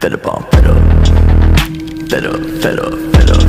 Fed up on fed up Fed up, fed up.